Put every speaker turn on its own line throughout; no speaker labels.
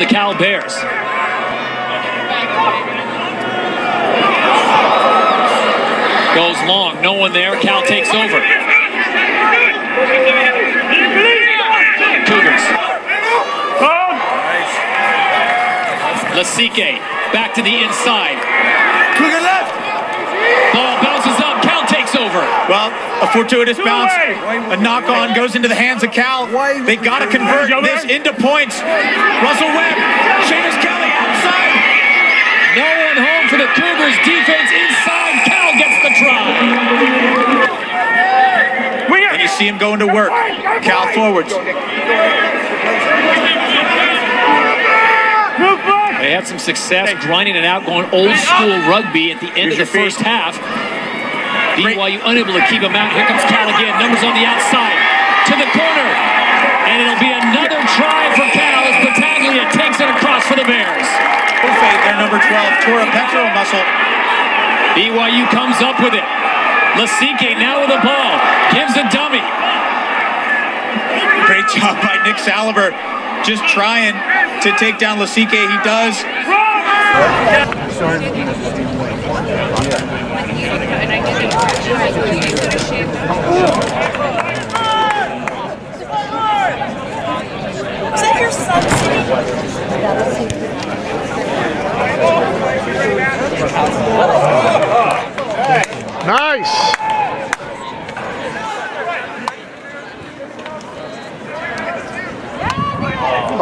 the Cal Bears. Goes long, no one there. Cal takes over. Cougars. Lasike back to the inside.
Cougar left.
Ball bounces up. Cal takes over.
Well, a fortuitous bounce, a knock on goes into the hands of Cal. They got to convert this into points. Russell Webb, Seamus Kelly outside.
No one home for the Cougars. Defense inside. Cal gets the try.
And you see him going to work. Cal forwards.
They had some success grinding it out, going old school rugby at the end of the first half. BYU unable to keep him out. Here comes Cal again. Numbers on the outside. To the corner. And it'll be another try for Cal as Battaglia takes it across for the Bears.
Buffet, their number 12, tore a pectoral muscle.
BYU comes up with it. Lasike now with the ball. Gives a dummy.
Great job by Nick Salaber. Just trying to take down Lasike. He does.
Is that your son sitting?
Nice.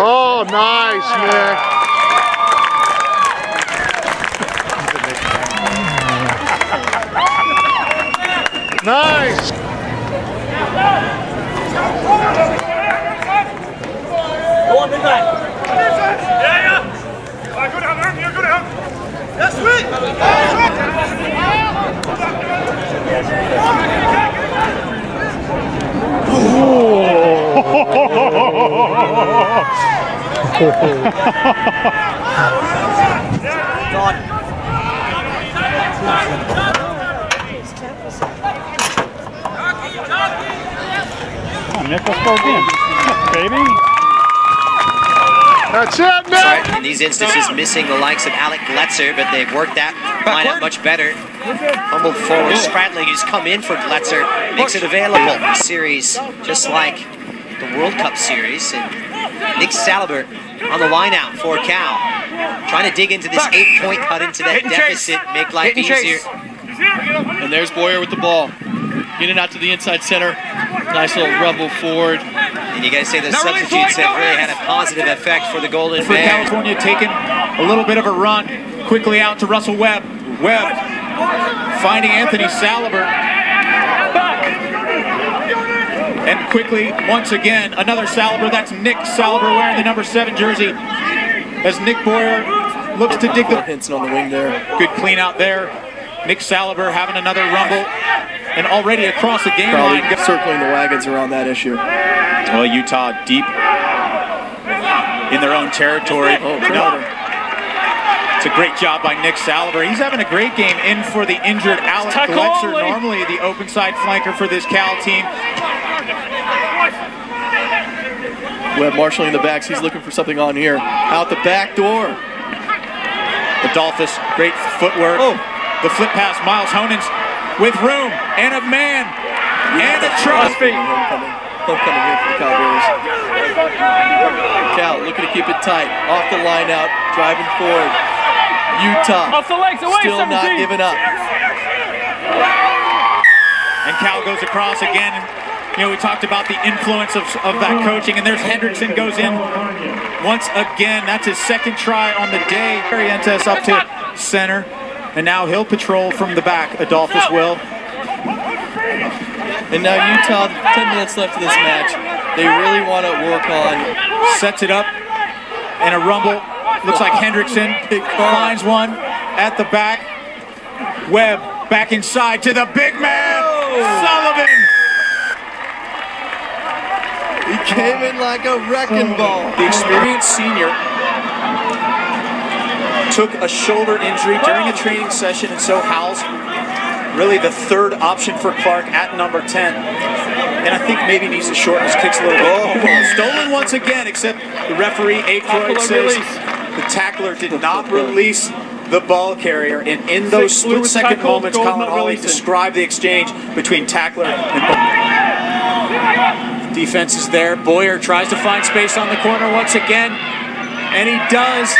Oh, nice, Nick. Nice.
Nick, let's go again. Baby.
That's it, Nick.
In these instances, missing the likes of Alec Gletzer, but they've worked that line lineup much better. Humbled forward, Spradley, who's come in for Gletzer, makes it available. Series just like the World Cup series. And Nick Salaber on the line out for Cal. Trying to dig into this eight-point cut into that deficit, make life easier.
And there's Boyer with the ball. In and out to the inside center. Nice little rumble forward.
And you guys to say the substitutes have really had a positive effect for the Golden
For
Bear.
California taking a little bit of a run. Quickly out to Russell Webb. Webb finding Anthony Salaber. And quickly, once again, another Salaber. That's Nick Salaber wearing the number seven jersey. As Nick Boyer looks to dig the
Hinson on the wing there.
good clean out there. Nick Salaber having another rumble. And already across the game
Probably
line.
circling the wagons around that issue.
Well, Utah deep in their own territory.
Oh,
No. It's a great job by Nick Salaber. He's having a great game in for the injured Alex
Tackle
Gletzer, normally the open side flanker for this Cal team.
Webb marshalling in the backs. He's looking for something on here. Out the back door.
Adolphus, great footwork.
Oh.
The flip pass, Miles Honens with room and a man and a try.
Homecoming. Homecoming here for the Cal Bears. Cal looking to keep it tight. Off the line out. Driving forward. Utah.
Off the legs, away,
Still not giving up.
And Cal goes across again. You know, we talked about the influence of, of that coaching, and there's Hendrickson goes in once again. That's his second try on the day. Arientes up to center, and now he'll patrol from the back. Adolphus will.
And now Utah, 10 minutes left of this match. They really want to work on
Sets it up, and a rumble. Looks like Hendrickson finds one at the back. Webb back inside to the big man, Sullivan.
He came in like a wrecking ball.
The experienced senior took a shoulder injury during a training session, and so Howell's really the third option for Clark at number 10. and I think maybe needs to shorten his kicks a little bit.
Oh, stolen once again, except the referee Aykroyd says the tackler did not release the ball carrier. And in those split second moments, Colin Hawley described the exchange between tackler and. Defense is there. Boyer tries to find space on the corner once again, and he does.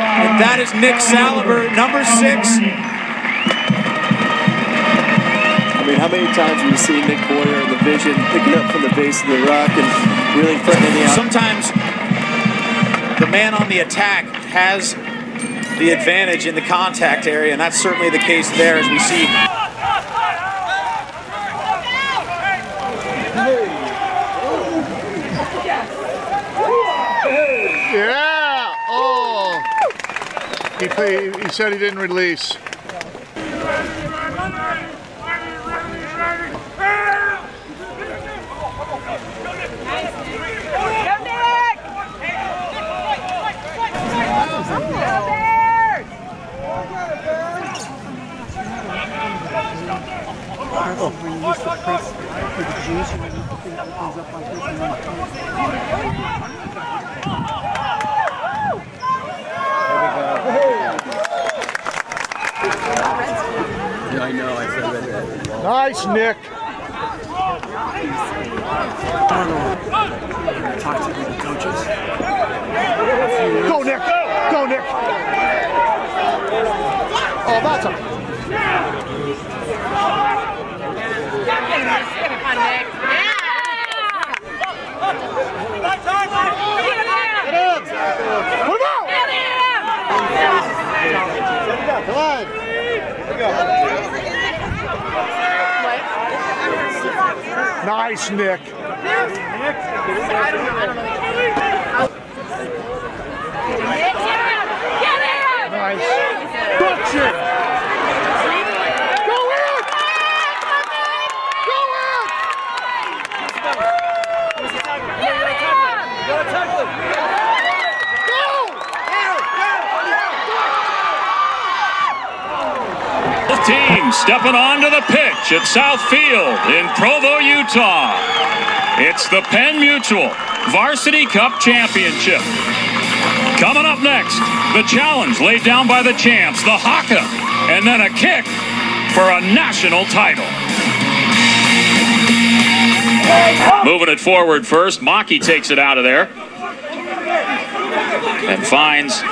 And that is Nick Salaber, number six.
I mean, how many times have you seen Nick Boyer in the vision picking up from the base of the rock and really threatening the out?
Sometimes the man on the attack has the advantage in the contact area, and that's certainly the case there as we see.
Yeah. Oh. He, play, he said he didn't release. Nice, Nick. Go, Nick. Go, Nick. Oh, that's a. Put him out. Come on. Nice, Nick. Nice. Butcher. Go in. Go in.
Stepping onto the pitch at South Field in Provo, Utah. It's the Penn Mutual Varsity Cup Championship. Coming up next, the challenge laid down by the champs, the Haka, and then a kick for a national title. Moving it forward first, Maki takes it out of there and finds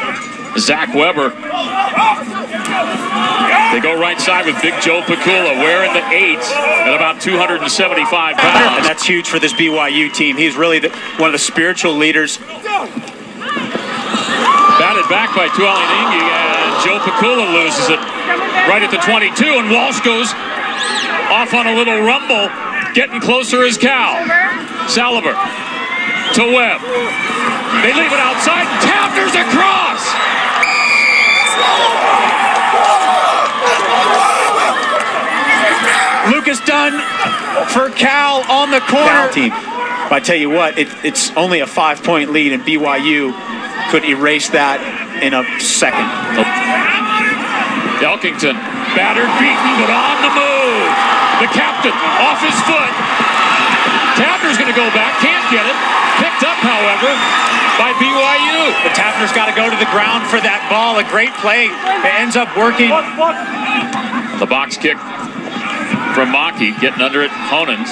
Zach Weber. They go right side with Big Joe Pacula wearing the eight at about 275 pounds.
And that's huge for this BYU team. He's really the, one of the spiritual leaders.
Batted back by Tuolinigi, and Joe Pacula loses it right at the 22, and Walsh goes off on a little rumble, getting closer as Cal. Salaber to Webb. They leave it outside. Tafters across.
For Cal on the corner. Team. But I tell you what, it, it's only a five-point lead, and BYU could erase that in a second.
Elkington, battered, beaten, but on the move. The captain off his foot. Tafter's going to go back, can't get it. Picked up, however, by BYU.
But Tafner's got to go to the ground for that ball. A great play. It ends up working.
The box kick from Maki, getting under it. Honens.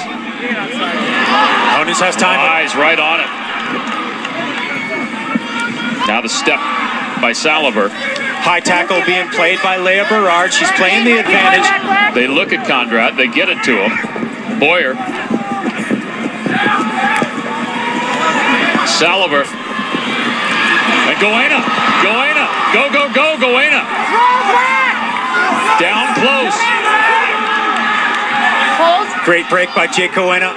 Honus has time.
Eyes right on it. Now the step by Salaber.
High tackle being played by Leah Berard. She's playing the advantage.
They look at Conrad. They get it to him. Boyer. Salaber. And Goena. Goena. Go, go, go, Goena. Down close.
Great break by Jake Coena.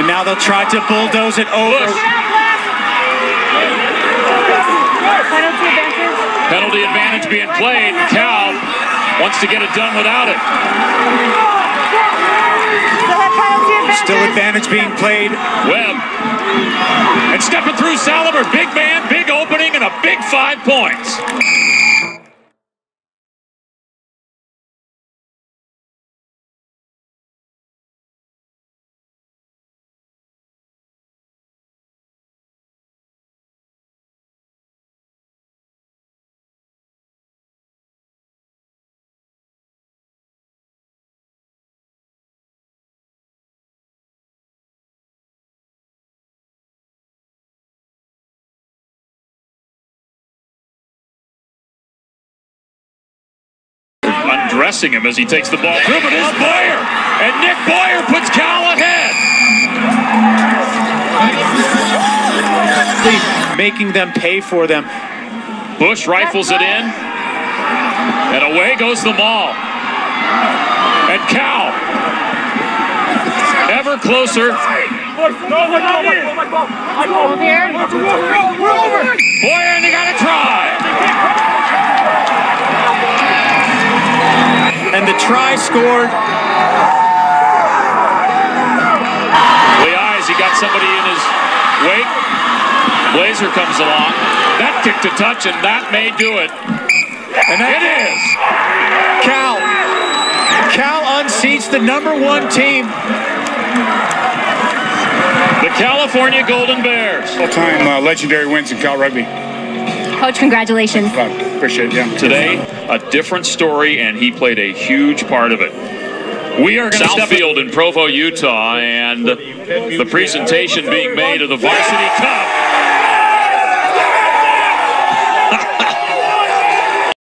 And now they'll try to bulldoze it over.
Penalty advantage being played. Cal wants to get it done without it.
Still advantage being played.
Webb. And stepping through Salaber. Big man, big opening, and a big five points. Addressing him as he takes the ball through, but it's Boyer. And Nick Boyer puts Cal ahead.
Making them pay for them.
Bush rifles it in. And away goes the ball. And Cal. Ever closer. Boyer, and they got a try.
Try scored.
Lee Eyes, he got somebody in his wake. Blazer comes along. That kick to touch, and that may do it.
And that
It is.
Cal. Cal unseats the number one team.
The California Golden Bears.
All-time uh, legendary wins in Cal Rugby.
Coach, congratulations.
Uh, appreciate it, yeah.
Today, a different story, and he played a huge part of it. We are going to Southfield in Provo, Utah, and the presentation being made of the Varsity Cup